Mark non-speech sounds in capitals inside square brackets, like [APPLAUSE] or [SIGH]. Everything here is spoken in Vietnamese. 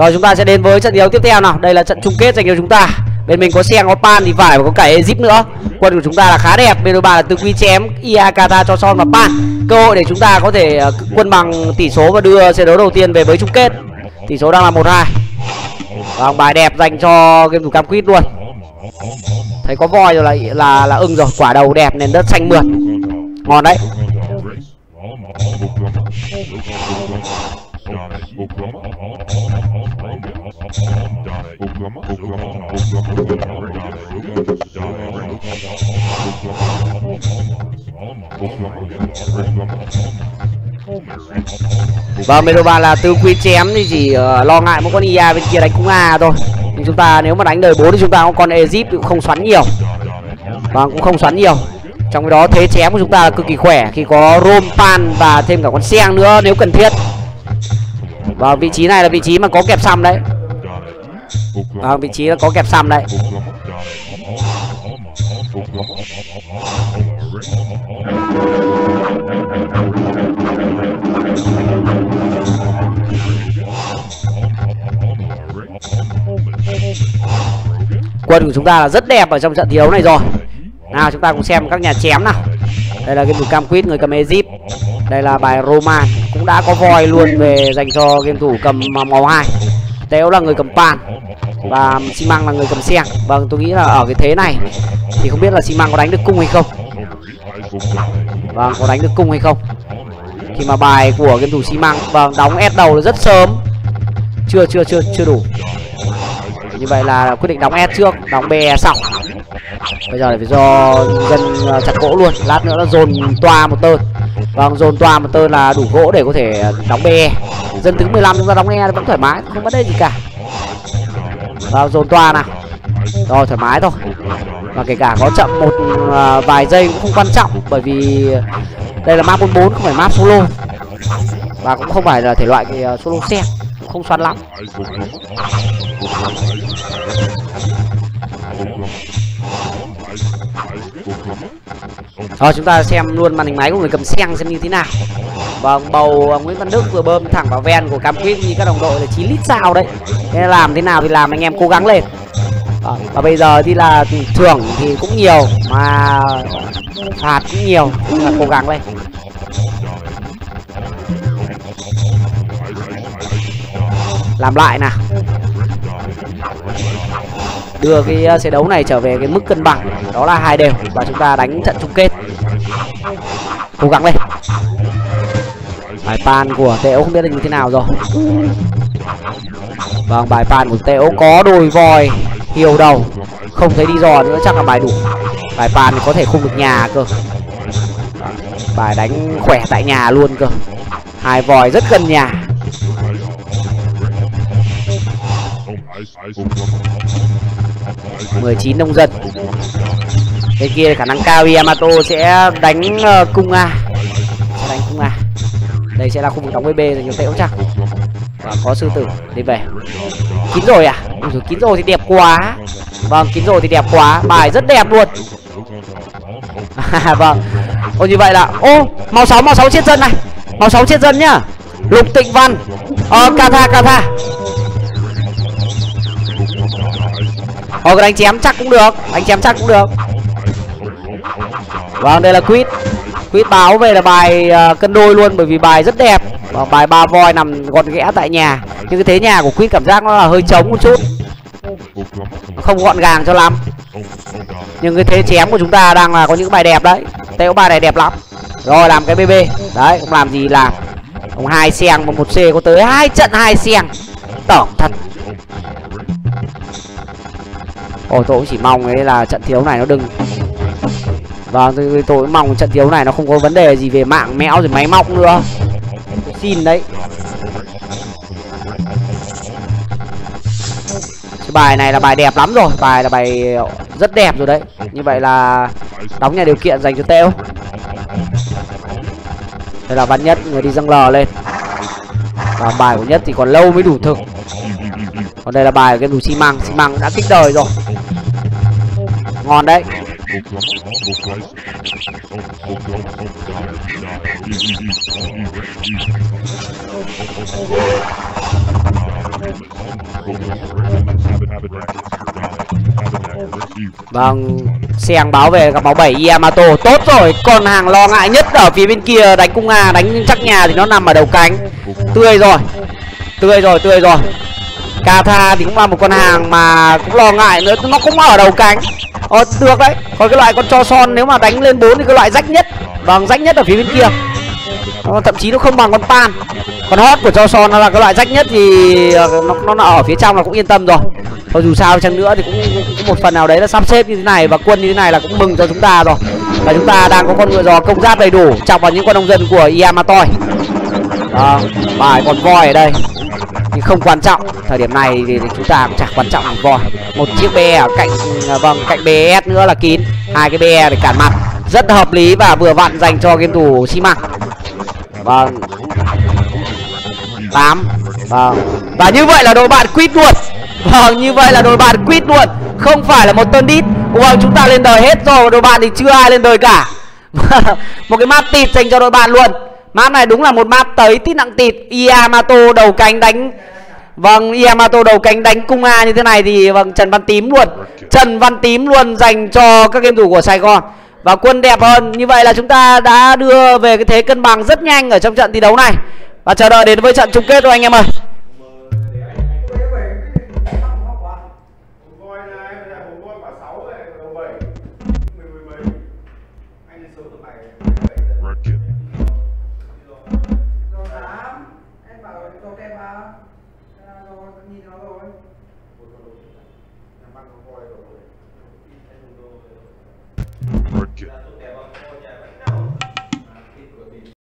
Rồi, chúng ta sẽ đến với trận đấu tiếp theo nào. Đây là trận chung kết dành cho chúng ta. Bên mình có xe có Pan thì phải, và có cả Egypt nữa. Quân của chúng ta là khá đẹp. Bên đội bạn là Tư Quy chém Iakata cho Son và Pan. Cơ hội để chúng ta có thể ờ, quân bằng tỷ số và đưa trận đấu đầu tiên về với chung kết. Tỷ số đang là 1-2 Vâng bài đẹp dành cho game thủ Cam Quýt luôn. Thấy có voi rồi là là là ưng rồi. Quả đầu đẹp nền đất xanh mượt. Ngon đấy. Vâng, bên đội bạn là tư quy chém thì chỉ uh, lo ngại một con IA bên kia đánh cung A thôi. Nhưng chúng ta nếu mà đánh đời 4 thì chúng ta có con Egypt cũng không xoắn nhiều. Vâng, cũng không xoắn nhiều. Trong cái đó thế chém của chúng ta là cực kỳ khỏe khi có Rompan và thêm cả con Seng nữa nếu cần thiết. Vâng, vị trí này là vị trí mà có kẹp xăm đấy. Vâng, vị trí là có kẹp xăm đấy. Quân của chúng ta là rất đẹp ở trong trận thi đấu này rồi Nào chúng ta cùng xem các nhà chém nào Đây là cái thủ Cam Quýt người cầm Egypt Đây là bài Roman cũng đã có voi luôn về dành cho game thủ cầm à, màu 2 Téo là người cầm Pan Và xi măng là người cầm xe. Vâng tôi nghĩ là ở cái thế này Thì không biết là xi măng có đánh được cung hay không. Vâng có đánh được cung hay không? Khi mà bài của game thủ xi măng Vâng đóng ép đầu là rất sớm. Chưa chưa chưa chưa đủ. Như vậy là quyết định đóng S trước, đóng bè sau bây giờ phải do dân à, chặt gỗ luôn. Lát nữa nó dồn toa một tơn vâng dồn toa một tơ là đủ gỗ để có thể đóng BE dân thứ 15 chúng ta đóng E vẫn thoải mái không vấn đề gì cả. Vâng dồn toa nào. Rồi thoải mái thôi. Và kể cả có chậm một uh, vài giây cũng không quan trọng bởi vì đây là map 44 không phải map solo. Và cũng không phải là thể loại uh, solo xe không xoắn lắm. Rồi chúng ta xem luôn màn hình máy của người cầm sen xem như thế nào. Vâng, bầu à, Nguyễn Văn Đức vừa bơm thẳng vào ven của Cam Quýt như các đồng đội là 9 lít sao đấy. Thế làm thế nào thì làm anh em cố gắng lên. À, Và bây giờ thì là thưởng thì cũng nhiều Mà phạt cũng nhiều Nhưng là cố gắng lên. Làm lại nào đưa cái ờ, uh, xe đấu này trở về cái mức cân bằng. Đó là hai đều và chúng ta đánh trận chung kết. Cố gắng lên. Bài pan của teo không biết là như thế nào rồi. Vâng bài pan của teo có đồi voi hiều đầu. Không thấy đi dò nữa chắc là bài đủ. Bài pan có thể không được nhà cơ. Bài đánh khỏe tại nhà luôn cơ. Hai vòi rất gần nhà. 19 nông dân. Bên kia khả năng cao Yamato sẽ đánh ờ, cung A. Sẽ đánh cung A. Đây sẽ là khu vực đóng BB dành cho tễu chắc. Và có sư tử đi về. Kín rồi à? Ui dồi, kín rồi thì đẹp quá. Vâng kín rồi thì đẹp quá. Bài rất đẹp luôn. [LAUGHS] Vâng. Ô như vậy là Ô màu 6 màu 6 chết dân này. Màu 6 chết dân nhá. Lục Tịnh Văn. Ờ Katha Katha. Hoặc cái đánh chém chắc cũng được Đánh chém chắc cũng được. Vâng đây là quýt. Quýt báo về là bài uh, cân đôi luôn Bởi vì bài rất đẹp. Và Bài ba voi nằm gọn ghẽ tại nhà. Nhưng cái thế nhà của quýt cảm giác nó là hơi trống một chút. Không gọn gàng cho lắm. Nhưng cái thế chém của chúng ta đang là có những bài đẹp đấy. Tếu bài này đẹp lắm. Rồi làm cái BB Đấy không làm gì làm Ông hai xeng và một C có tới hai trận hai xeng. Tổng thật. Ồ tôi cũng chỉ mong ấy là trận thiếu này nó đừng. Vâng tôi, tôi cũng mong trận thiếu này nó không có vấn đề gì về mạng mẽo rồi máy móc nữa. Tôi Xin đấy. Cái bài này là bài đẹp lắm rồi Bài là bài rất đẹp rồi đấy. Như vậy là đóng nhà điều kiện dành cho Teo Đây là Văn Nhất người đi răng lờ lên. Và bài của Nhất thì còn lâu mới đủ thực. Còn đây là bài cái đủ xi măng. Xi măng đã kích đời rồi ngon đấy. Vâng, Seng báo về gặp máu 7 Yamato. Tốt rồi, còn hàng lo ngại nhất ở phía bên kia đánh cung A, đánh chắc nhà thì nó nằm ở đầu cánh. Tươi rồi, tươi rồi, tươi rồi. Katha thì cũng là một con hàng mà cũng lo ngại nữa, nó cũng ở đầu cánh. Ờ, được đấy, còn cái loại con cho son nếu mà đánh lên 4 thì cái loại rách nhất. Vâng, rách nhất ở phía bên kia. Ờ, Thậm chí nó không bằng con pan. Con hot của cho son nó là cái loại rách nhất thì ờ, nó, nó, nó ở phía trong là cũng yên tâm rồi. Thôi dù sao chăng nữa thì cũng, cũng, cũng một phần nào đấy là sắp xếp như thế này và quân như thế này là cũng mừng cho chúng ta rồi. Và chúng ta đang có con ngựa giò công giáp đầy đủ chọc vào những con nông dân của Yamato à, ờ, bài còn voi ở đây nhưng không quan trọng thời điểm này thì chúng ta cũng chẳng quan trọng bằng voi. Một chiếc be ở cạnh à, vâng cạnh bs nữa là kín. Hai cái be để cản mặt. Rất hợp lý và vừa vặn dành cho game thủ xi măng vâng. Tám. Vâng. Và như vậy là đội bạn quýt luôn. Vâng như vậy là đội bạn quýt luôn. Không phải là một tên đít. Vâng chúng ta lên đời hết rồi, đội bạn thì chưa ai lên đời cả. [LAUGHS] Một cái map tịt dành cho đội bạn luôn. Map này đúng là một map tới tít nặng tịt. Ia mato đầu cánh đánh Vâng, Yamato đầu cánh đánh cung A như thế này thì vâng Trần Văn Tím luôn. Trần Văn Tím luôn dành cho các game thủ của Sài Gòn. Và quân đẹp hơn. Như vậy là chúng ta đã đưa về cái thế cân bằng rất nhanh ở trong trận thi đấu này. Và chờ đợi đến với trận chung kết thôi anh em ơi. Senador, Coordinador. Thank.